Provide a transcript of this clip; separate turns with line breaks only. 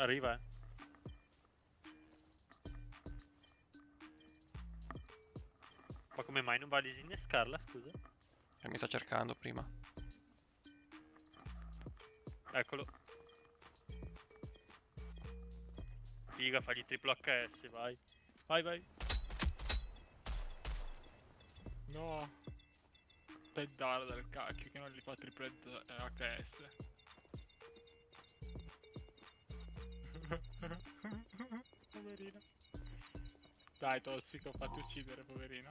Arriva, eh. Ma come mai non va a disinnescarla, scusa?
Che mi sta cercando prima.
Eccolo. Figa, fagli triplo HS, vai. Vai, vai.
No. Pedala del cacchio che non gli fa eh, HS. Poverino. Dai, tossico, fatti uccidere, poverino.